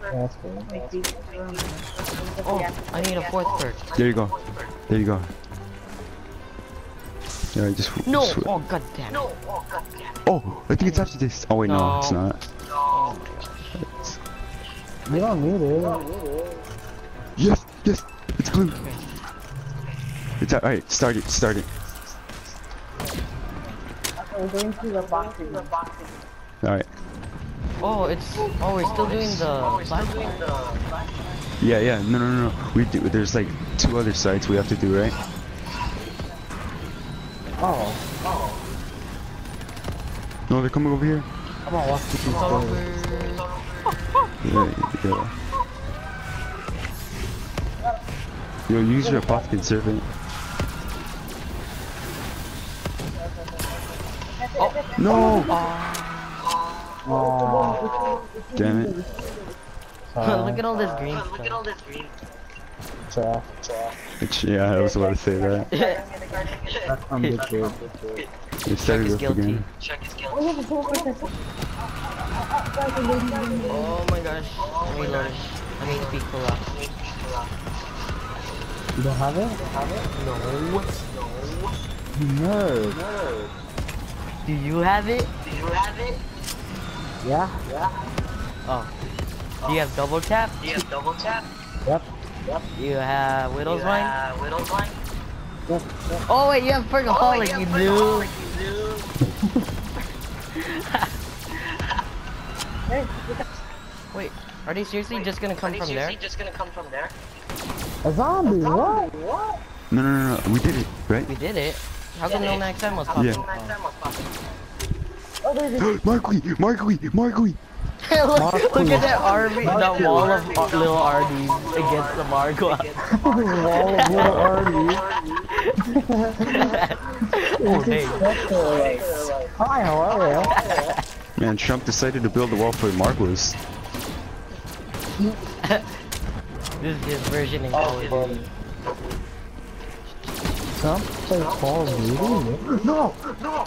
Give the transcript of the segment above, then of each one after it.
That's good. Oh, I need a fourth perk. There you go. There you go. Yeah, I just No! sw- Oh, god damn it. Oh, oh, I think it's after this. Oh wait, no, No. it's not. Oh, You don't need it. Yes, yes, it's blue. It's all right. Start it. Start it. We're going through the boxing. All right. Oh, it's. Oh, we're still doing the flashback. Yeah, yeah. No, no, no, no. We do. There's like two other sites we have to do, right? Oh, No, they're coming over here. Come on, gonna walk through these doors. Yeah, yeah. Yo, use your Apothicon Servant. Oh. No! Oh, Damn it. Look at all this green stuff. trash. It's, yeah, I was about to say that. That's some good shit. We started his with guilty. again. Oh, oh my gosh. Oh I'm reloading. I need to be full up. You don't have it? No. You nerd. Do you have it? Yeah? Yeah. Oh. Do you have double tap? Do you have double tap? Yep. Yep. You have Widow's line. Wine? Yep. Yep. Oh wait, you have Perkaholic, oh, you do. wait, are they seriously just gonna come from there? Just gonna come from there? A zombie, what? What? No, no, no, no. We did it, right? We did it. How come no max ammo's popping? Yeah. Markley, Markley, Markley. look, look at that RV, that wall of uh, little RVs against the Margwa. Wall of little Artie. oh, hey. Hi, how are you? Man, Trump decided to build a wall for Markless. This is his version in Call of Duty. Trump play Call of Duty? No! No!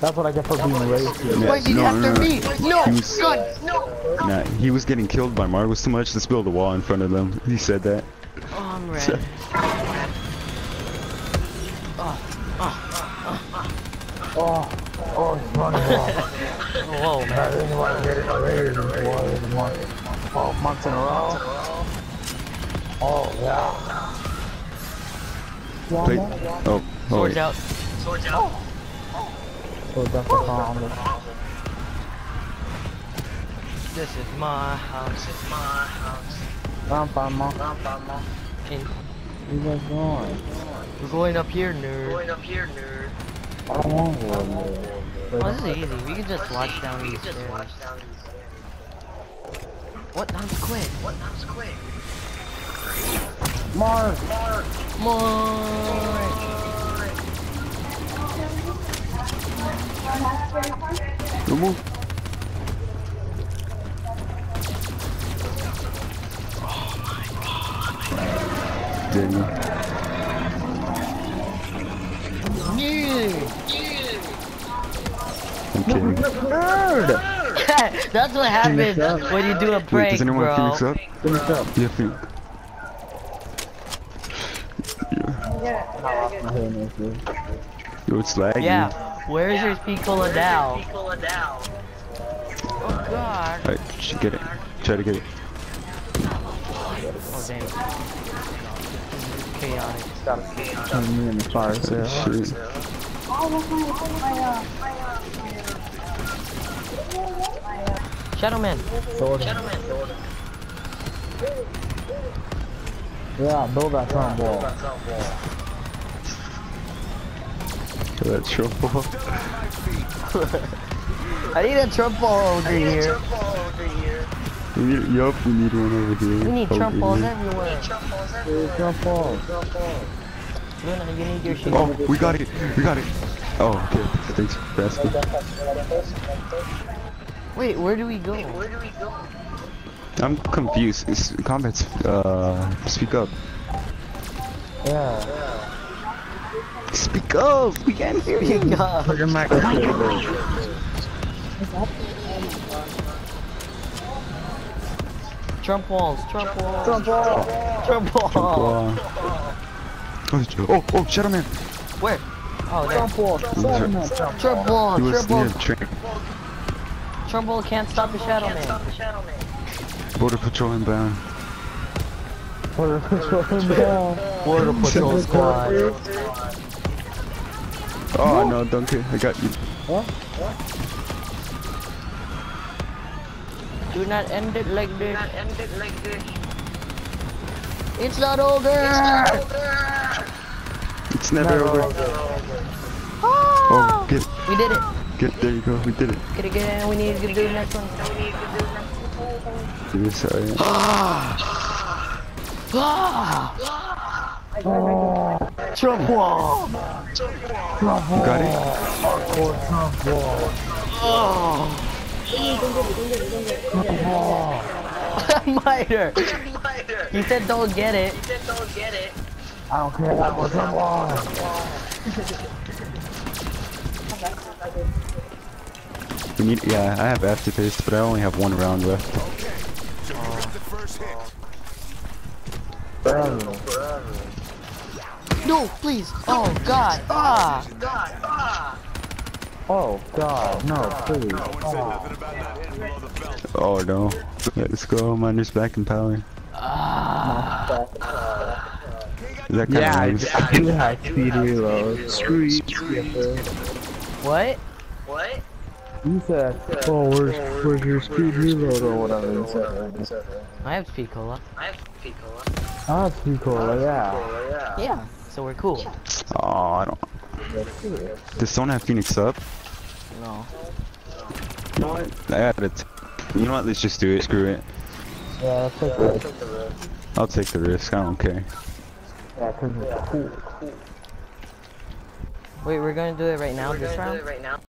That's what I get for being racist. Yeah, Wait, he's no, no, after no. me! No! He was- God! Nah, he was getting killed by Markless too much. Let's build a wall in front of them. He said that. Oh, I'm red. Oh, oh, it's running off. Whoa, man. I didn't want to get it later than it was in one- 12 months in a row. Oh, yeah. Play. One more? Oh, oh Swords wait. out. Oh. So that's a calm. This is my house. Ram, pam, ma. And Where you guys going? we're going up here, nerd. I don't want one. Oh, this is easy. We can just watch down these stairs. What? Not quit. What? Mark! More. Remove. Daniel. I'm kidding. Nerd! That's what happens up. when you do a Wait, prank, does anyone bro. Phoenix up? Finish up. Yeah, Phoenix. My hair knows. Yo, it's laggy. Yeah. Where's your Piccola now? Oh god. Alright, should get it. Try to get it. Oh damn. Chaotic. Turn me in the fire sale. Shit. Shadow Man. Sword. Yeah, build that front wall. That trouble. I need a Trump ball over here. We need, yup, we need one over here. We need Over Trump balls here. everywhere. Here's front wall. Luna, you need your shit. Oh, we got it. We got it. Oh, okay. Thanks for asking. Wait, where do we go? I'm confused. It's, combat's, uh, speak up. Yeah. Speak up! We can't hear you! God. Put your microphone. Trump walls, Trump walls, Trump wall. Trump walls. Wow. Oh, oh, oh, Shadow Man. Where? Oh, there. Trump wall. Trump wall. Trump Trump wall, He was Trump near wall. the train. Trump wall can't stop the Shadow Man. Border Patrol inbound. Border patrol down. Border Patrol Squad. Oh, no, Duncan. I got you. What? Do not end it like this. It's not over. It's never over. Oh, get, We did it. get, there you go. We did it. Get it, get it. We need to do the next one. Dude, sorry. Ah! Trump wall. You got it? Miner. He said don't get it. I don't care about Trump wall. We need, yeah, I have aftertaste, but I only have one round left. No, please. Oh God. Ah. Oh God, no, please. Oh no. Let's go. Miner's back in power. Is that kind Yeah, I, of nice? I do have speed reload. Screw you, Skipper. What? You said, oh, where's, where's your speed reload or whatever you said. I have speed cola. I have speed cola, yeah. Yeah. So we're cool. Oh, I don't. Does someone have Phoenix up? No. You know what? I got it. You know what? Let's just do it. Screw it. Yeah, that's okay. I'll take the risk. I don't care. Yeah, cause it's cool. Wait, we're gonna do it right now. This round.